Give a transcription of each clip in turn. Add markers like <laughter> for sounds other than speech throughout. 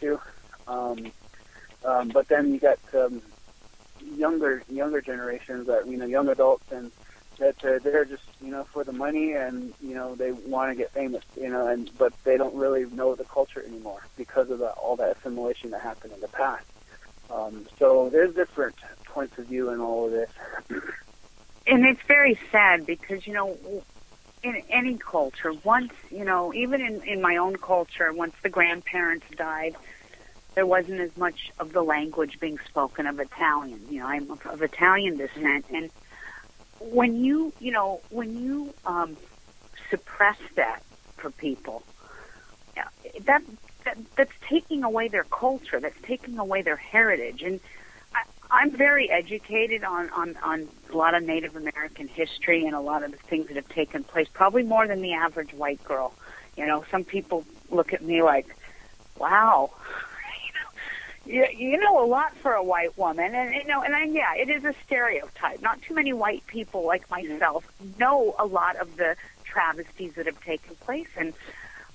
too. Um, um, but then you got um, younger younger generations that you know young adults and that uh, they're just you know for the money and you know they want to get famous you know and but they don't really know the culture anymore because of the, all that assimilation that happened in the past. Um, so there's different points of view in all of this. and it's very sad because you know in any culture. Once you know even in in my own culture once the grandparents died there wasn't as much of the language being spoken of Italian you know I'm of, of Italian descent. And when you you know when you um suppress that for people that, that that's taking away their culture that's taking away their heritage. And I'm very educated on, on, on a lot of Native American history and a lot of the things that have taken place, probably more than the average white girl. You know, some people look at me like, wow, <laughs> you, you know a lot for a white woman. And, you know, and I, yeah, it is a stereotype. Not too many white people like myself know a lot of the travesties that have taken place. And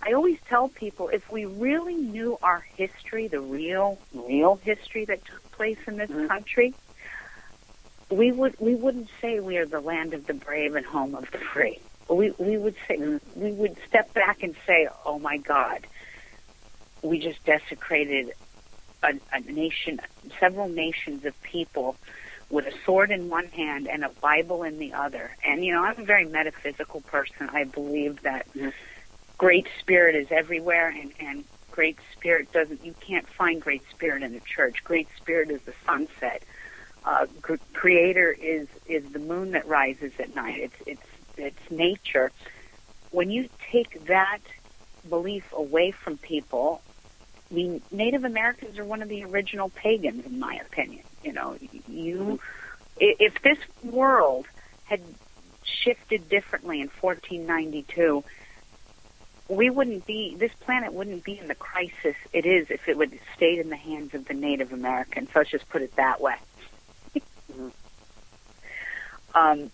I always tell people if we really knew our history, the real, real history that took place in this mm-hmm. country, we would we wouldn't say we are the land of the brave and home of the free. We we would say mm-hmm. we would step back and say, "Oh my God, we just desecrated a, a nation, several nations of people." with a sword in one hand and a Bible in the other. And you know, I'm a very metaphysical person. I believe that mm-hmm great spirit is everywhere and, and great spirit doesn't you can't find great spirit in the church. Great spirit is the sunset. Uh, creator is is the moon that rises at night. It's it's it's nature. When you take that belief away from people I mean, Native Americans are one of the original pagans, in my opinion. You know, you, if this world had shifted differently in 1492, we wouldn't be this planet wouldn't be in the crisis it is if it would stayed in the hands of the Native Americans. So let's just put it that way. mm-hmm. <laughs> um,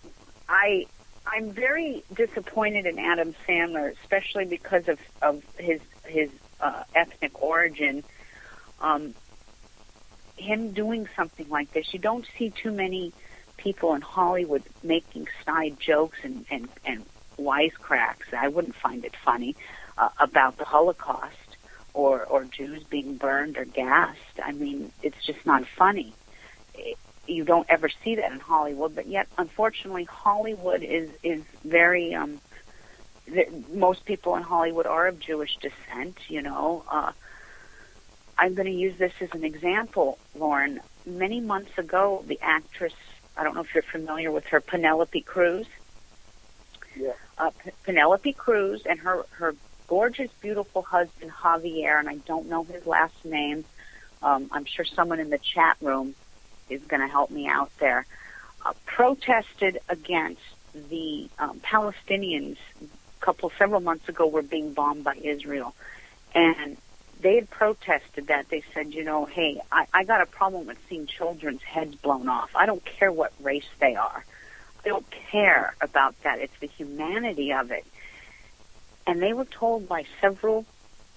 I I'm very disappointed in Adam Sandler, especially because of of his his uh, ethnic origin. Um, him doing something like this, you don't see too many people in Hollywood making snide jokes and and and wisecracks. I wouldn't find it funny uh, about the Holocaust or or Jews being burned or gassed. I mean, it's just not funny. It, you don't ever see that in Hollywood, but yet, unfortunately, Hollywood is is very. Um, the, most people in Hollywood are of Jewish descent. You know, uh, I'm going to use this as an example, Lauren. Many months ago, the actress. I don't know if you're familiar with her, Penelope Cruz. Yeah. Uh, P- Penelope Cruz and her her gorgeous, beautiful husband Javier, and I don't know his last name. Um, I'm sure someone in the chat room is going to help me out there. Uh, protested against the um, Palestinians. A couple several months ago were being bombed by Israel, and they had protested that. They said, you know, hey, I, I got a problem with seeing children's heads blown off. I don't care what race they are don't care about that. It's the humanity of it. And they were told by several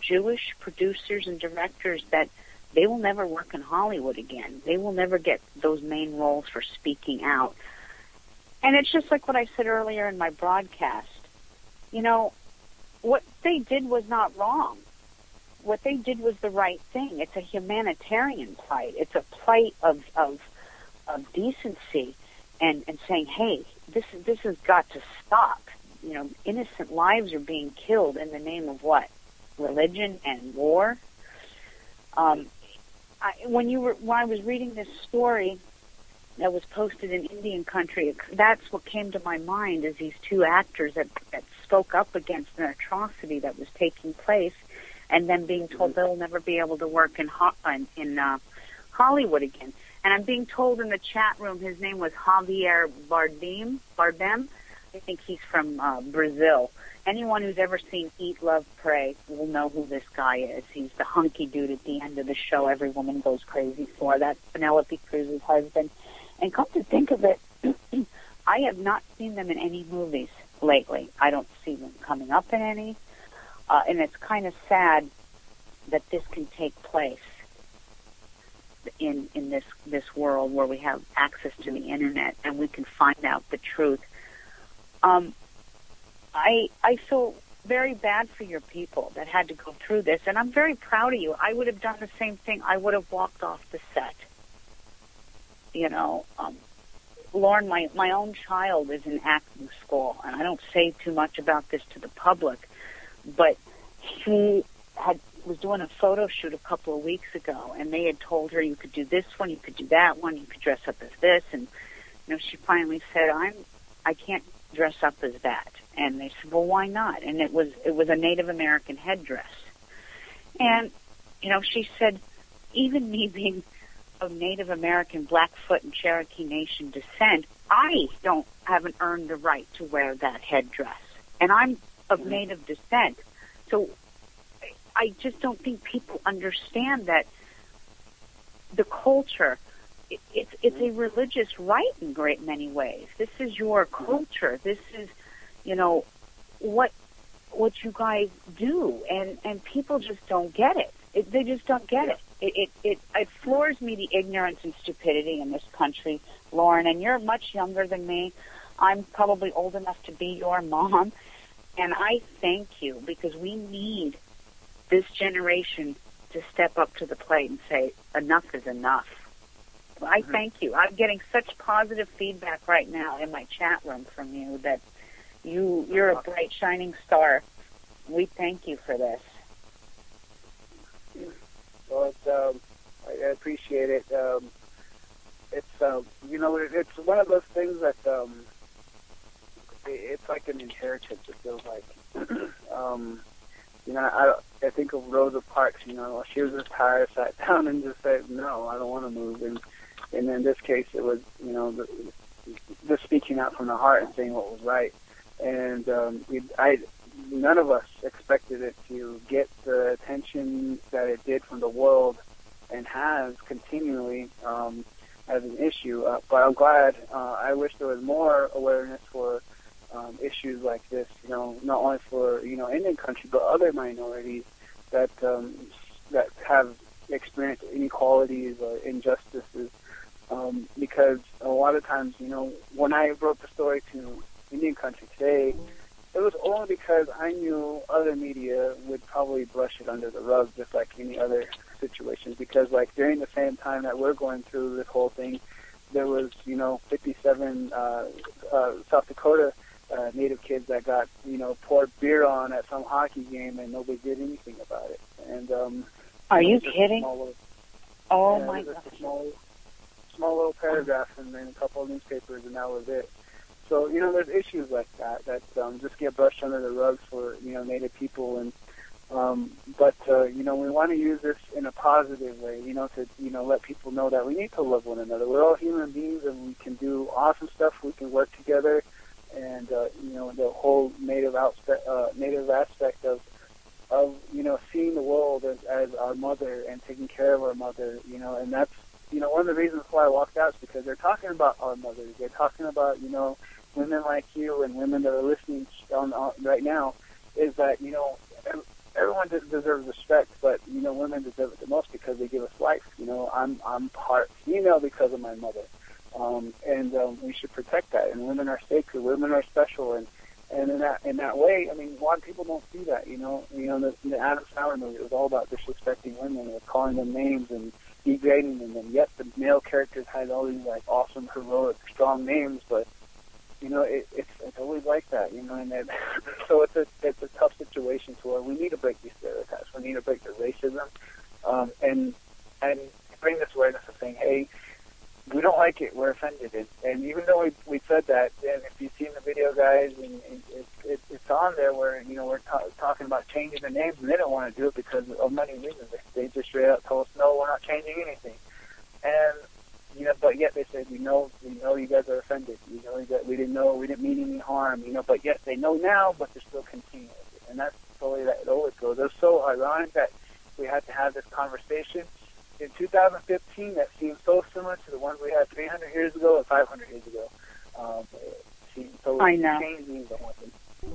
Jewish producers and directors that they will never work in Hollywood again. They will never get those main roles for speaking out. And it's just like what I said earlier in my broadcast. You know, what they did was not wrong. What they did was the right thing. It's a humanitarian plight. It's a plight of of of decency and and saying, "Hey, this this has got to stop." You know, innocent lives are being killed in the name of what? Religion and war. Um, I, when you were when I was reading this story that was posted in Indian country, that's what came to my mind is these two actors that, that spoke up against an atrocity that was taking place, and then being told they'll never be able to work in in, in uh, Hollywood again. And I'm being told in the chat room his name was Javier Bardem. Bardem. I think he's from uh, Brazil. Anyone who's ever seen Eat, Love, Pray will know who this guy is. He's the hunky dude at the end of the show every woman goes crazy for. That's Penelope Cruz's husband. And come to think of it, <clears throat> I have not seen them in any movies lately. I don't see them coming up in any. Uh, and it's kind of sad that this can take place in in this this world where we have access to the internet and we can find out the truth. Um, I I feel very bad for your people that had to go through this, and I'm very proud of you. I would have done the same thing. I would have walked off the set. You know, um, Lauren, my my own child is in acting school, and I don't say too much about this to the public, but she had was doing a photo shoot a couple of weeks ago, and they had told her you could do this one, you could do that one, you could dress up as this, and you know she finally said, "I'm I can't dress up as that," and they said, "Well, why not?" And it was it was a Native American headdress, and you know she said, even me <laughs> being of Native American Blackfoot and Cherokee Nation descent, I don't haven't earned the right to wear that headdress, and I'm of Mhm. Native descent, so I just don't think people understand that the culture. it- It's it's a religious right in great many ways. This is your culture. This is, you know, what what you guys do, and and people just don't get it. it they just don't get it. It, it it it floors me the ignorance and stupidity in this country, Lauren. And you're much younger than me. I'm probably old enough to be your mom, and I thank you because we need this generation to step up to the plate and say enough is enough. I Mhm. thank you. I'm getting such positive feedback right now in my chat room from you that you you're a bright shining star. We thank you for this. Well, it's, um, I, I appreciate it. Um, it's um, you know, it, it's one of those things that um, it, it's like an inheritance. It feels like. <clears throat> um, you know, I I think of Rosa Parks. You know, she was just tired, sat <laughs> down, and just said, "No, I don't want to move." And and in this case, it was you know just speaking out from the heart and saying what was right. And um, we, I none of us expected it to get the attention that it did from the world and has continually um, as an issue. Uh, but I'm glad. Uh, I wish there was more awareness for um, issues like this. You know, not only for you know Indian country, but other minorities that um, that have experienced inequalities or injustices. Um, because a lot of times, you know, when I wrote the story to Indian country today, it was only because I knew other media would probably brush it under the rug, just like any other situations. Because like during the same time that we're going through this whole thing, there was you know 57 uh, uh, South Dakota uh, Native kids that got you know poured beer on at some hockey game, and nobody did anything about it. And um, Are you was just a kidding? small little- Oh yeah, my it was just a gosh. small, small little paragraph and then a couple of newspapers, and that was it. So you know, there's issues like that that um, just get brushed under the rug for you know Native people, and um, but uh, you know we want to use this in a positive way. You know, to you know let people know that we need to love one another. We're all human beings, and we can do awesome stuff. We can work together, and uh, you know the whole Native aspect, uh, Native aspect of of you know seeing the world as, as our mother and taking care of our mother. You know, and that's you know one of the reasons why I walked out is because they're talking about our mothers. They're talking about you know women like you and women that are listening on, on right now is that you know everyone deserves respect, but you know women deserve it the most because they give us life. You know, I'm I'm part female because of my mother, um, and um, we should protect that. And women are sacred. Women are special, and and in that in that way, I mean, a lot of people don't see that. You know, you know the, the Adam Sandler movie was all about disrespecting women, and calling them names and degrading them, and yet the male characters had all these like awesome, heroic, strong names, but you know, it, it's it's always like that, you know, and it, <laughs> so it's a it's a tough situation to where we need to break these stereotypes. We need to break the racism, um, and and bring this awareness of saying, hey, we don't like it, we're offended, and, and even though we we said that, and if you've seen the video, guys, and, it, it, it's on there where you know we're ta- talking about changing the names, and they don't want to do it because of many reasons. They, they just straight up told us, no, we're not changing anything, and you know, but yet they said, we know, we know you guys are offended. You know that we didn't know, we didn't mean any harm. You know, but yet they know now, but they're still continuing with it. And that's the way that it always goes. It's so ironic that we had to have this conversation in 2015 that seems so similar to the ones we had 300 years ago and 500 years ago. Um, it seems I know. changing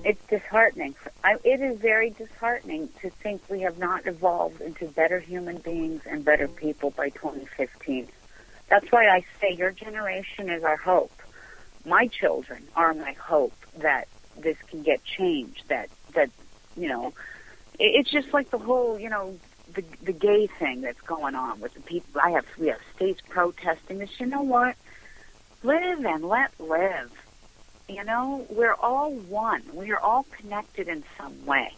it's disheartening. I, it is very disheartening to think we have not evolved into better human beings and better people by 2015. That's why I say your generation is our hope. My children are my hope that this can get changed. That that you know, it, it's just like the whole you know the the gay thing that's going on with the people. I have we have states protesting this. You know what? Live and let live. You know, we're all one. We are all connected in some way.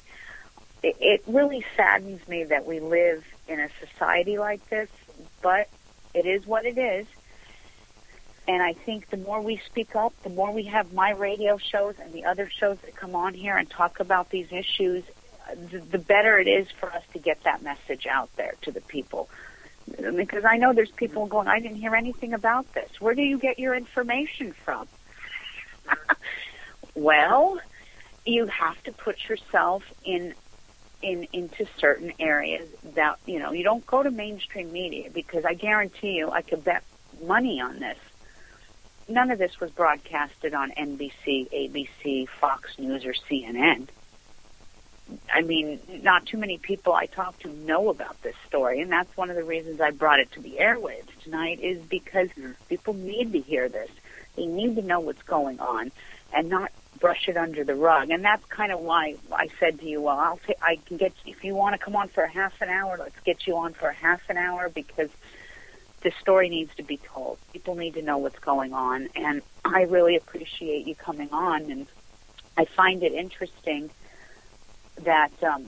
It, it really saddens me that we live in a society like this, but it is what it is. And I think the more we speak up, the more we have my radio shows and the other shows that come on here and talk about these issues, the, the better it is for us to get that message out there to the people. Because I know there's people going, I didn't hear anything about this. Where do you get your information from? Well, you have to put yourself in in into certain areas that you know you don't go to mainstream media because I guarantee you I could bet money on this. None of this was broadcasted on NBC, ABC, Fox News, or CNN. I mean, not too many people I talk to know about this story, and that's one of the reasons I brought it to the airwaves tonight. Is because people need to hear this. They need to know what's going on and not brush it under the rug. And that's kind of why I said to you, well, I'll take, I can get, if you want to come on for a half an hour, let's get you on for a half an hour because the story needs to be told. People need to know what's going on. And I really appreciate you coming on. And I find it interesting that um,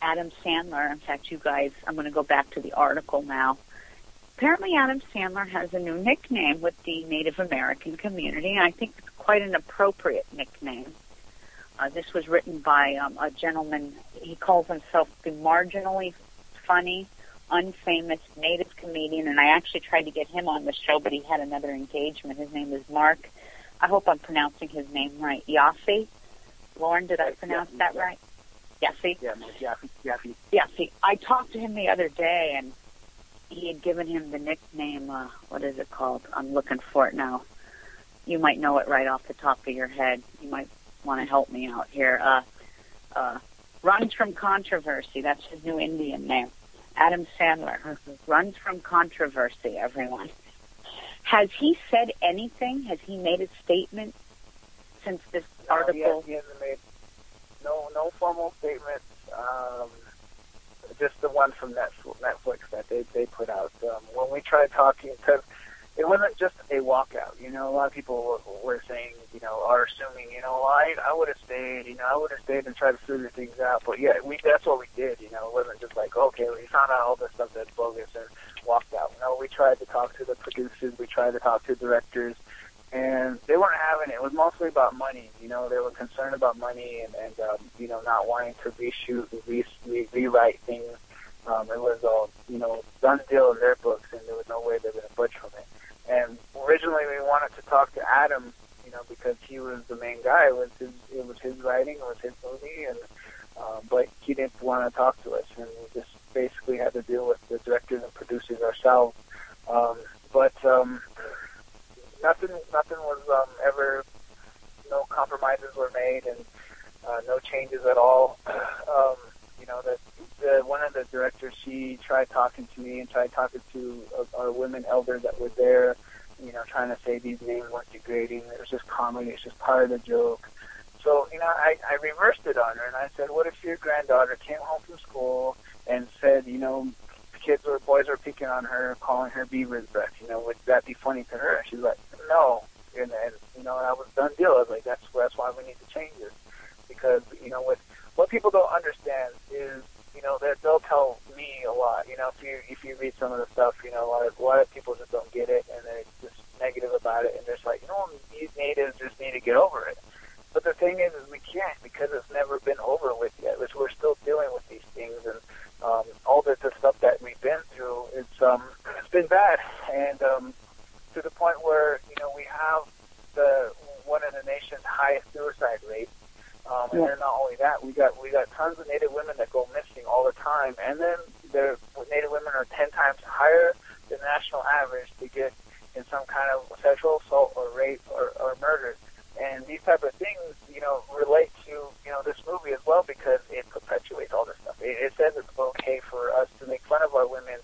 Adam Sandler, in fact, you guys, I'm going to go back to the article now apparently Adam Sandler has a new nickname with the Native American community, I think it's quite an appropriate nickname. Uh, this was written by um, a gentleman. He calls himself the marginally funny, unfamous Native comedian, and I actually tried to get him on the show, but he had another engagement. His name is Marc. I hope I'm pronouncing his name right. Yaffee. Lauren, did I pronounce that right? Yaffee. Yeah, Yaffee. Yaffee. Yaffee. I talked to him the other day, and he had given him the nickname. Uh, what is it called? I'm looking for it now. You might know it right off the top of your head. You might want to help me out here. Uh, uh, runs from controversy. That's his new Indian name. Adam Sandler runs from controversy. Everyone. Has he said anything? Has he made a statement since this article? No, he, has, he hasn't made no no formal statements. Um, just the one from Netflix that they they put out. Um, when we tried talking, because it wasn't just a walkout. You know, a lot of people were, saying, you know, are assuming, you know, I I would have stayed. You know, I would have stayed and tried to figure things out. But yeah, we that's what we did. You know, it wasn't just like, okay, we found out all this stuff that's bogus and walked out. No, we tried to talk to the producers. We tried to talk to directors and they weren't having it. It was mostly about money. You know, they were concerned about money and, and um, you know, not wanting to reshoot re- re- rewrite things. Um, it was all, you know, done deal in their books, and there was no way they were going to budge from it. And originally, we wanted to talk to Adam, you know, because he was the main guy. It was his, it was his writing, it was his movie, and um, but he didn't want to talk to us, and we just basically had to deal with the directors and producers ourselves. Um, but um, nothing nothing was um, ever no compromises were made and uh, no changes at all. <clears throat> um, you know that the one of the directors she tried talking to me and tried talking to uh, our women elders that were there. You know, trying to say these names weren't degrading. It was just comedy. It's just part of the joke. So, you know, I, I reversed it on her and I said, what if your granddaughter came home from school and said, you know, kids or boys were picking on her, calling her beaver's breath. You know, would that be funny to her? She's like, no. And, and you know, and I was done deal. I was like, that's that's why we need to change this because you know, with what people don't understand is you know they'll tell me a lot. You know, if you if you read some of the stuff, you know, a lot of a lot of people just don't get it and they're just negative about it and they're just like, you know, these natives just need to get over it. But the thing is, is we can't because it's never been over with yet. Which we're still dealing with these things and um, all the, the stuff that we've been through, it's um, it's been bad, and um, to the point where you know we have the one of the nation's highest suicide rates. Um, and yeah. then not only that, we got we got tons of Native women that go missing all the time, and then their Native women are ten times higher than national average to get in some kind of sexual assault or rape or, or murder. And these type of things, you know, relate to you know this movie as well because it perpetuates all this stuff. It, it says it's okay for us to make fun of our women